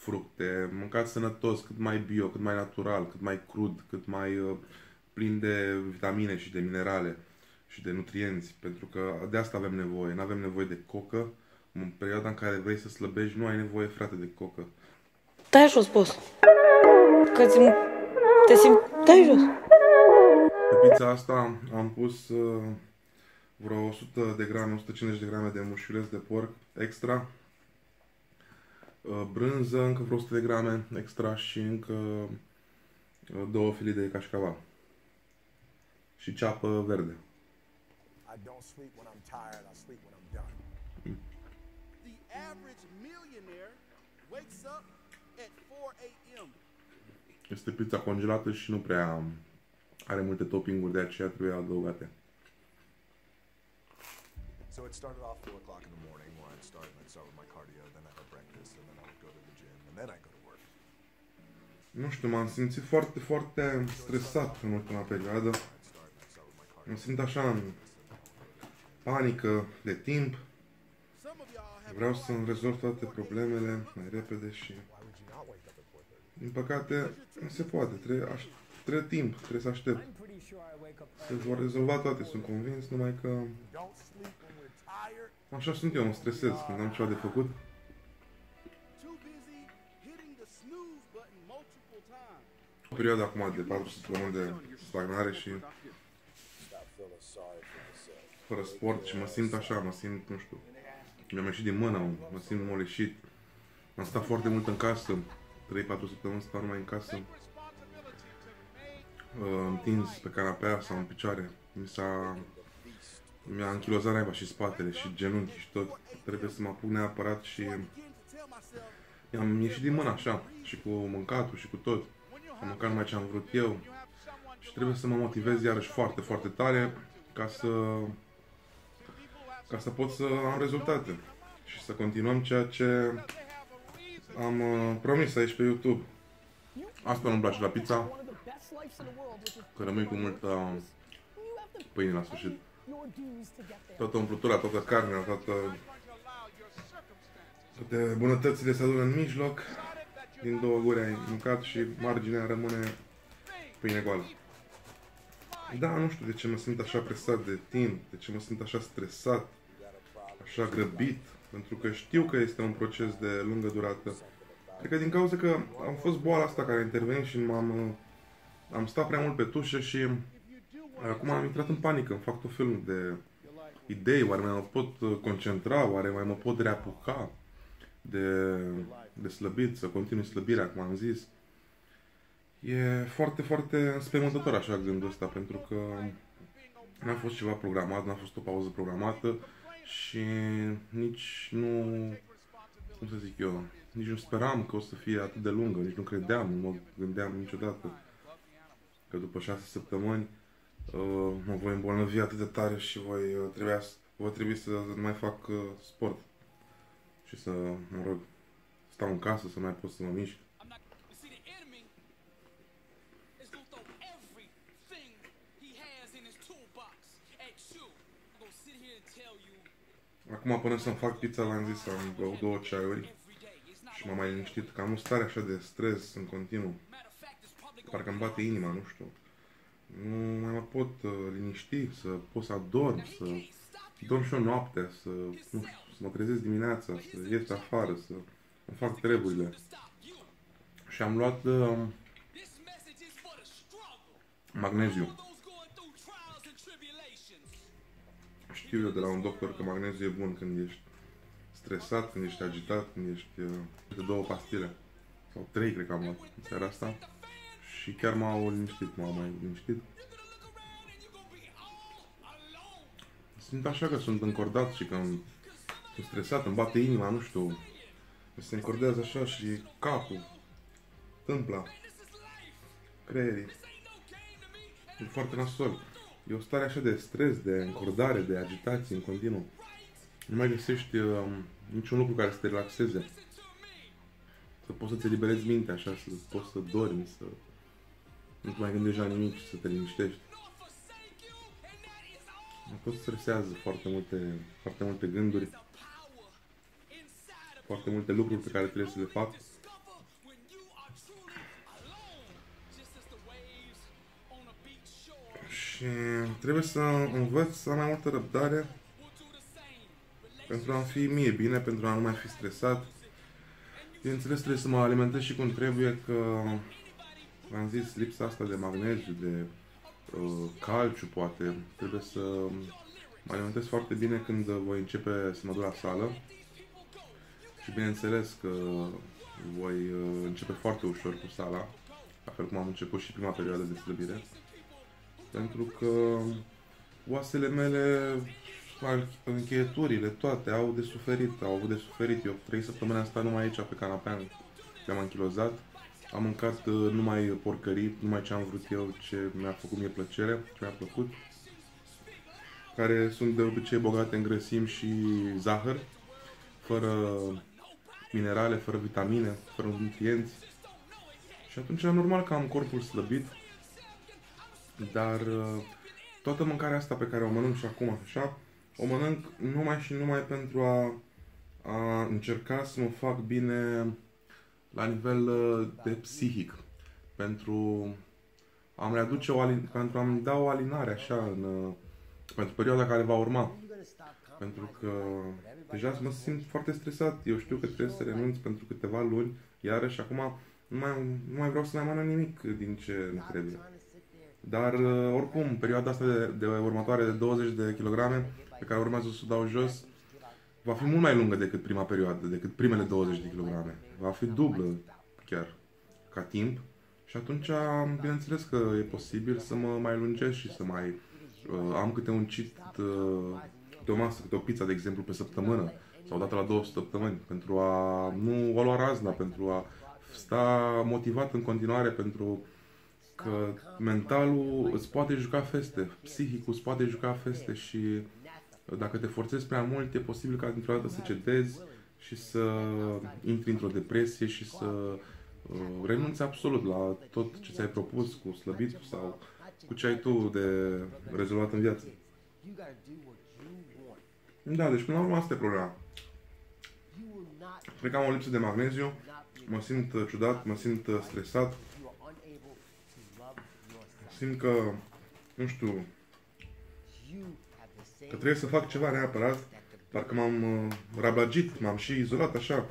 fructe, mâncați sănătos, cât mai bio, cât mai natural, cât mai crud, cât mai uh, plin de vitamine și de minerale și de nutrienți, pentru că de asta avem nevoie. Nu avem nevoie de cocă. În perioada în care vrei să slăbești, nu ai nevoie, frate, de cocă. Dai jos, boss. Că ți te simt... Dai jos. Pe pizza asta am pus uh, vreo 100 de grame, 150 de grame de mușuleț de porc extra, uh, brânză, încă vreo 100 de grame extra și încă uh, două filii de cașcaval și ceapă verde. I don't sleep when I'm tired, I sleep when I'm done. The average millionaire wakes up at 4 a.m. Este pizza congelată și nu prea are multe toppinguri, de aceea trebuie adăugate. So it started off 4 o'clock in the morning where I'd start and I'd start with my Nu știu, m-am simțit foarte, foarte stresat în ultima perioadă. I'd start and I'd start with my cardio. Mă simt așa în panică de timp. Some of y'all have Vreau să-mi rezolv toate problemele mai repede și, Why would you not wake up at 4.30? din păcate, nu se poate. Trebuie, aș, trebuie timp, trebuie să aștept. I'm pretty sure I wake up Se vor rezolva toate, sunt convins, numai că Don't sleep when we're tired. așa sunt eu, mă stresez când am ceva de făcut. O perioadă acum de 4 săptămâni de stagnare și Stop feeling sorry for yourself. fără sport și mă simt așa, mă simt, nu știu, mi-am ieșit din mână, mă simt moleșit. Am stat foarte mult în casă, 3-4 săptămâni stau numai în casă, uh, întins pe canapea sau în picioare. Mi s-a... Mi-a închilozat naiba și spatele și genunchi și tot. Trebuie să mă apuc neapărat și Begin to tell myself i-am ieșit din mână așa, și cu mâncatul și cu tot. Am mâncat numai ce am vrut eu și trebuie să mă motivez iarăși foarte, foarte tare ca să ca să pot să am rezultate și să continuăm ceea ce am uh, promis aici pe YouTube. Asta nu-mi place la pizza, one of the best lives in the world, which is că rămâi cu multă you have to pâine la sfârșit. your dues to get there. Toată umplutura, toată carnea, toată, toate bunătățile se adună în mijloc, din două guri ai mâncat și marginea rămâne pâine goală. Da, nu știu de ce mă simt așa presat de timp, de ce mă simt așa stresat, așa grăbit, pentru că știu că este un proces de lungă durată. Cred că din cauza că am fost boala asta care a intervenit și m-am am stat prea mult pe tușă și acum am intrat în panică, îmi fac tot felul de idei, oare mai mă pot uh, concentra, oare mai mă pot reapuca de, de slăbit, să continui slăbirea, cum am zis. E foarte, foarte înspăimântător așa gândul ăsta, pentru că n-a fost ceva programat, n-a fost o pauză programată și nici nu, cum să zic eu, nici nu speram că o să fie atât de lungă, nici nu credeam, nu mă gândeam niciodată că după șase săptămâni uh, mă voi îmbolnăvi atât de tare și voi uh, trebuia, să- voi trebui să nu mai fac uh, sport și să, mă rog, stau în casă, să nu mai pot să mă mișc. I'm not. You see, the enemy is gonna throw everything he has in his toolbox at you. I'm gonna sit here and tell you Acum până să-mi fac pizza, l-am zis, am băut două ceaiuri every day. It's not. și m-am mai liniștit, că am o stare așa de stres în continuu. Matter of fact, it's probably gonna. Parcă îmi bate inima, nu știu. Nu mai mă pot uh, liniști, să pot să adorm, să dorm și o noaptea, să, nu știu, să mă trezesc dimineața, să ies afară, să îmi fac treburile. Stop you. Și am luat uh, This message is for the struggle. magneziu. All those going through trials and tribulations. Știu eu de la un doctor că magneziu e bun când ești stresat, când ești agitat, când ești uh, de două pastile. Sau trei, cred că am luat în seara asta. Și chiar m-au liniștit, m-au mai liniștit. Simt așa că sunt încordat și că îmi- sunt stresat, îmi bate inima, nu știu. Mi se încordează așa și capul, tâmpla, creierii. E foarte nasol. E o stare așa de stres, de încordare, de agitație în continuu. Nu mai găsești um, niciun lucru care să te relaxeze. Să poți să-ți eliberezi mintea așa, să poți să dormi, să nu te mai gândești la nimic și să te liniștești. Acum stresează foarte multe, foarte multe gânduri, foarte multe lucruri pe care trebuie să le fac. Și trebuie să învăț să am mai multă răbdare pentru a fi mie bine, pentru a nu mai fi stresat. Bineînțeles, trebuie să mă alimentez și cum trebuie, că, v-am zis, lipsa asta de magneziu, de calciu, poate, trebuie să mă alimentez foarte bine când voi începe să mă duc la sală. Și bineînțeles că voi uh, începe foarte ușor cu sala, la fel cum am început și prima perioadă de slăbire. Pentru că oasele mele, încheieturile, toate au de suferit, au avut de suferit. Eu trei săptămâni am stat numai aici pe canapea, mi-am anchilozat. Am mâncat uh, numai porcării, numai ce am vrut eu, ce mi-a făcut mie plăcere, ce mi-a plăcut. Care sunt de obicei bogate în grăsimi și zahăr, fără minerale, fără vitamine, fără nutrienți. Și atunci e normal că am corpul slăbit, dar uh, toată mâncarea asta pe care o mănânc și acum, așa, o mănânc numai și numai pentru a, a încerca să mă fac bine la nivel uh, de psihic. Pentru a-mi readuce o alin- pentru a-mi da o alinare așa în, uh, pentru perioada care va urma. Pentru că deja mă simt foarte stresat. Eu știu că trebuie să renunț pentru câteva luni, iarăși acum nu mai, nu mai vreau să mai mănânc nimic din ce îmi trebuie. Dar uh, oricum, perioada asta de, de următoare de 20 de kilograme pe care urmează să o dau jos, va fi mult mai lungă decât prima perioadă, decât primele 20 de kilograme. Va fi dublă chiar ca timp și atunci bineînțeles că e posibil să mă mai lungesc și să mai uh, am câte un cheat, uh, câte o masă, câte o pizza, de exemplu, pe săptămână sau dată la două săptămâni pentru a nu o lua razna, pentru a sta motivat în continuare pentru că mentalul îți poate juca feste, psihicul îți poate juca feste și dacă te forțezi prea mult, e posibil ca dintr-o dată să cedezi și să intri într-o depresie și să uh, renunți absolut la tot ce ți-ai propus cu slăbiți sau cu ce ai tu de rezolvat în viață. Da, deci până la urmă asta e problema. Cred că am o lipsă de magneziu, mă simt uh, ciudat, mă simt uh, stresat, simt că, nu știu, că trebuie să fac ceva neapărat, parcă m-am uh, rabagit, m-am și izolat așa,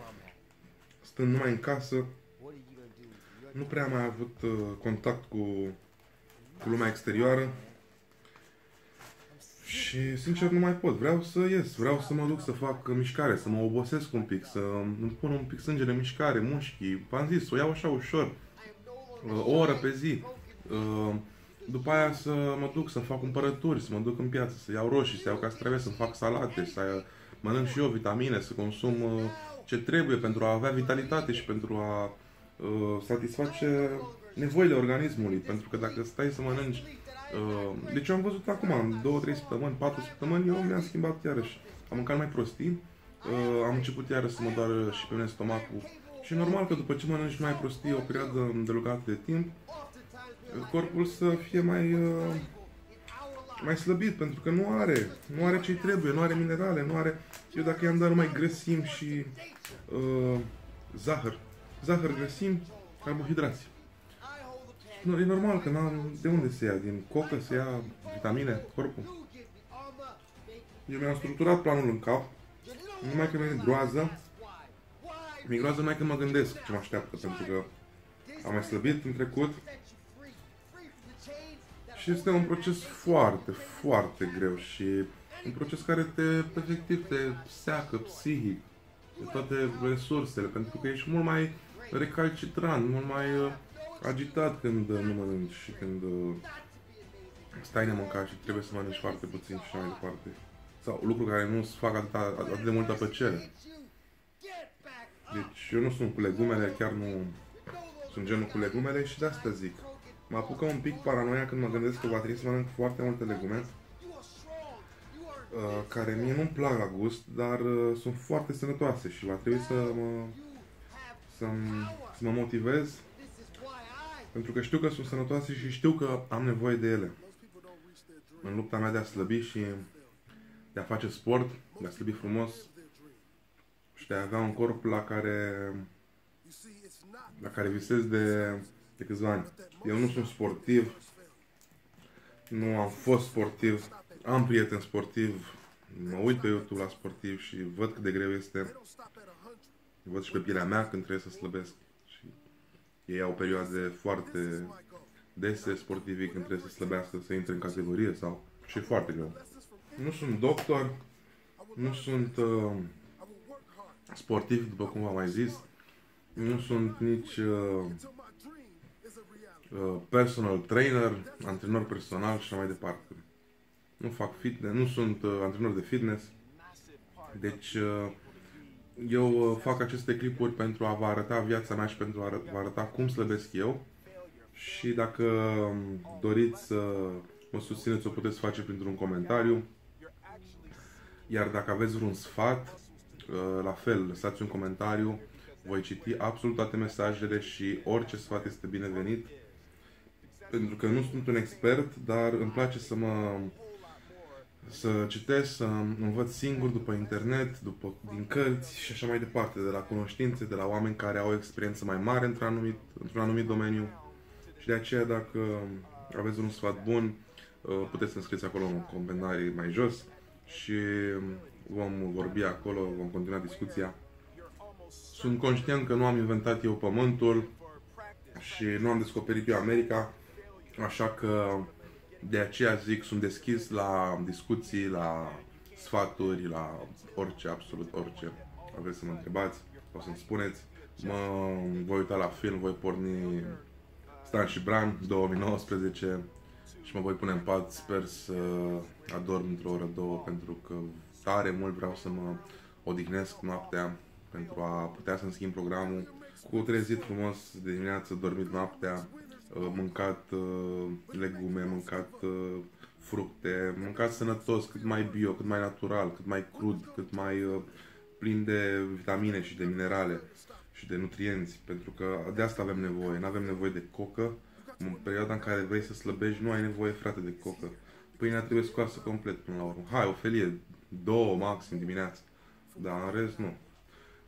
stând numai în casă, nu prea am mai avut uh, contact cu, cu lumea exterioară. Și sincer nu mai pot, vreau să ies, vreau să mă duc să fac mișcare, să mă obosesc un pic, să îmi pun un pic sângele în mișcare, mușchii, v-am zis, să o iau așa ușor, uh, o oră pe zi, uh, după aia să mă duc să fac cumpărături, să mă duc în piață, să iau roșii, să iau castraveți, să fac salate, să mănânc și eu vitamine, să consum uh, ce trebuie pentru a avea vitalitate și pentru a uh, satisface nevoile organismului. Pentru că dacă stai să mănânci... Uh, deci eu am văzut acum, în 2-3 săptămâni, 4 săptămâni, eu mi-am schimbat iarăși. Am mâncat mai prostii, uh, am început iarăși să mă doară și pe mine stomacul. Și normal că după ce mănânci mai prostii o perioadă îndelugată de timp, corpul să fie mai, uh, mai slăbit, pentru că nu are, nu are ce trebuie, nu are minerale, nu are... Eu dacă i-am dat numai grăsim și uh, zahăr, zahăr, grăsim, carbohidrați. Nu, e normal că n-am de unde să ia, din cocă să ia vitamine, corpul. Eu mi-am structurat planul în cap, numai că mi-e groază, mi-e groază numai când mă gândesc ce mă așteaptă, pentru că am mai slăbit în trecut și este un proces foarte, foarte greu și un proces care te, efectiv, te seacă psihic de toate resursele, pentru că ești mult mai recalcitrant, mult mai uh, agitat când uh, nu mănânci și când uh, stai nemâncat și trebuie să mănânci foarte puțin și mai departe. Sau lucruri care nu-ți fac atât, atât de multă plăcere. Deci eu nu sunt cu legumele, chiar nu sunt genul cu legumele și de asta zic. Mă apucă un pic paranoia când mă gândesc că va trebui să mănânc foarte multe legume uh, care mie nu-mi plac la gust, dar uh, sunt foarte sănătoase și va trebui să mă, să, să mă motivez pentru că știu că sunt sănătoase și știu că am nevoie de ele. În lupta mea de a slăbi și de a face sport, de a slăbi frumos și de a avea un corp la care la care visez de, de câțiva ani. Eu nu sunt sportiv, Nu am fost sportiv, am prieten sportiv, mă uit pe YouTube la sportiv și văd cât de greu este. Văd și pe pielea mea când trebuie să slăbesc. Și ei au perioade foarte dese sportivi când trebuie să slăbească, să intre în categorie sau... Și e foarte greu. Nu sunt doctor, nu sunt uh, sportiv, după cum v-am mai zis. Nu sunt nici uh, uh, personal trainer, antrenor personal și așa mai departe. Nu fac fitness, nu sunt uh, antrenor de fitness. Deci uh, eu uh, fac aceste clipuri pentru a vă arăta viața mea și pentru a vă arăta cum slăbesc eu. Și dacă um, doriți să mă susțineți, o puteți face printr-un comentariu. Iar dacă aveți vreun sfat, uh, la fel, lăsați un comentariu. Voi citi absolut toate mesajele și orice sfat este binevenit. Pentru că nu sunt un expert, dar îmi place să mă să citesc, să învăț singur după internet, după, din cărți și așa mai departe, de la cunoștințe, de la oameni care au o experiență mai mare într-un anumit, într-un anumit domeniu. Și de aceea, dacă aveți un sfat bun, uh, puteți să scrieți acolo în comentarii mai jos și vom vorbi acolo, vom continua discuția. Sunt conștient că nu am inventat eu pământul și nu am descoperit eu America, așa că de aceea zic, sunt deschis la discuții, la sfaturi, la orice, absolut orice. Aveți să mă întrebați, o să-mi spuneți. Mă voi uita la film, voi porni Stan și Bran 2019 și mă voi pune în pat, sper să adorm într-o oră, două, pentru că tare mult vreau să mă odihnesc noaptea pentru a putea să-mi schimb programul. Cu trezit frumos de dimineață, dormit noaptea, uh, mâncat uh, legume, mâncat uh, fructe, mâncat sănătos, cât mai bio, cât mai natural, cât mai crud, cât mai plin de vitamine și de minerale și de nutrienți, pentru că de asta avem nevoie. Nu avem nevoie de cocă. În perioada în care vrei să slăbești, nu ai nevoie, frate, de cocă. Pâinea trebuie scoasă complet până la urmă. Hai, o felie, două maxim dimineața. Dar în rest nu.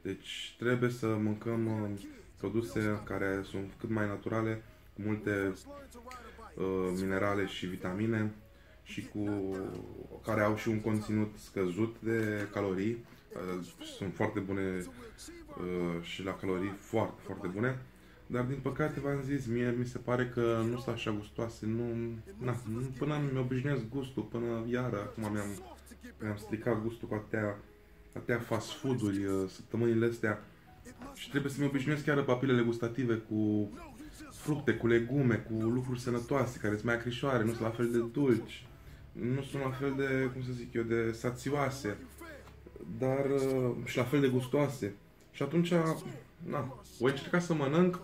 Deci trebuie să mâncăm uh, produse care sunt cât mai naturale, cu multe uh, minerale și vitamine și cu care au și un conținut scăzut de calorii. Uh, sunt foarte bune uh, și la calorii foarte, foarte bune. Dar din păcate v-am zis, mie mi se pare că nu sunt așa gustoase, nu, na, nu până mi obișnuiesc gustul, până iară, acum mi-am, mi-am stricat gustul cu atâtea, atâtea fast food-uri uh, săptămânile astea și trebuie să-mi obișnuiesc chiar papilele gustative cu fructe, cu legume, cu lucruri sănătoase, care sunt mai acrișoare, nu sunt la fel de dulci, nu sunt la fel de, cum să zic eu, de sațioase, dar uh, și la fel de gustoase. Și atunci, na, voi încerca să mănânc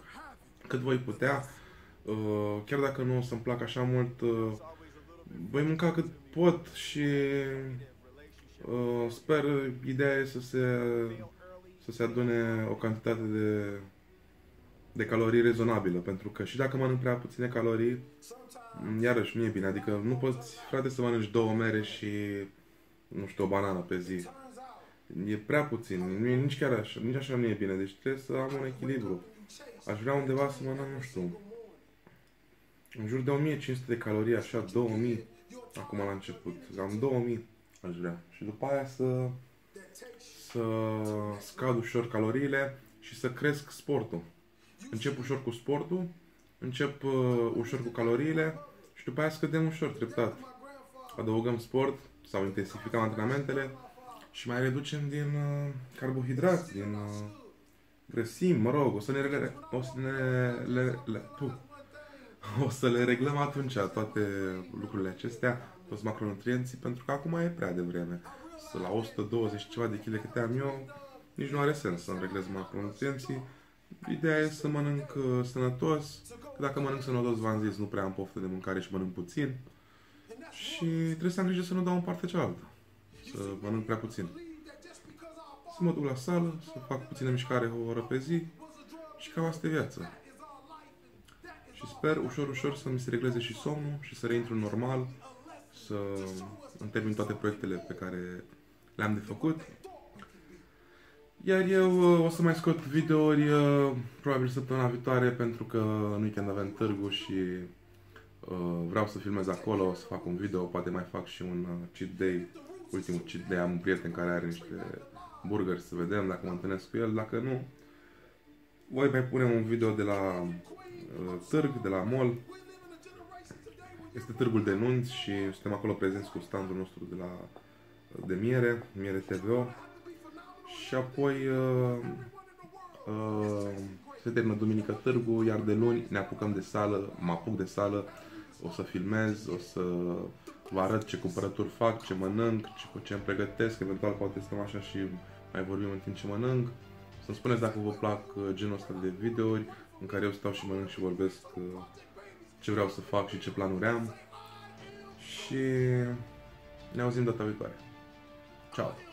cât voi putea, uh, chiar dacă nu o să-mi placă așa mult, uh, voi mânca cât pot și uh, sper ideea e să se, să se adune o cantitate de, de calorii rezonabilă, pentru că și dacă mănânc prea puține calorii, iarăși nu e bine, adică nu poți, frate, să mănânci două mere și, nu știu, o banană pe zi. E prea puțin, nu e nici chiar așa, nici așa nu e bine, deci trebuie să am un echilibru. Aș vrea undeva să mănânc, nu știu, în jur de 1500 de calorii, așa, 2000, acum la început, cam 2000 aș vrea. Și după aia să, să scad ușor caloriile și să cresc sportul. Încep ușor cu sportul, încep uh, ușor cu caloriile și după aia scădem ușor, treptat. Adăugăm sport sau intensificăm antrenamentele și mai reducem din uh, carbohidrați, din uh, grăsimi, mă rog, o să ne, le, o să ne le, le, puh, o să le reglăm atunci toate lucrurile acestea, toți macronutrienții, pentru că acum e prea devreme. Să la 120 ceva de kg câte am eu, nici nu are sens să-mi reglez macronutrienții. Ideea e să mănânc uh, sănătos, că dacă mănânc sănătos, v-am zis, nu prea am poftă de mâncare și mănânc puțin. Și trebuie să am grijă să nu dau în partea cealaltă, să mănânc prea puțin să mă duc la sală, să fac puțină mișcare o oră pe zi și cam asta e viața. Și sper ușor, ușor să mi se regleze și somnul și să reintru normal, să îmi termin toate proiectele pe care le-am de făcut. Iar eu uh, o să mai scot videouri uh, probabil săptămâna viitoare pentru că în weekend avem târgu și Uh, vreau să filmez acolo, o să fac un video, poate mai fac și un uh, cheat day, ultimul cheat day, am un prieten care are niște burgeri, să vedem dacă mă întâlnesc cu el, dacă nu, voi mai punem un video de la uh, târg, de la mall. Este târgul de nunți și suntem acolo prezenți cu standul nostru de la de miere, miere TVO. Și apoi uh, uh, se termină duminică târgu, iar de luni ne apucăm de sală, mă apuc de sală, o să filmez, o să vă arăt ce cumpărături fac, ce mănânc, ce, cu ce îmi pregătesc, eventual poate stăm așa și mai vorbim în timp ce mănânc. Să-mi spuneți dacă vă plac uh, genul ăsta de videouri în care eu stau și mănânc și vorbesc uh, ce vreau să fac și ce planuri am. Și ne auzim data viitoare. Ciao!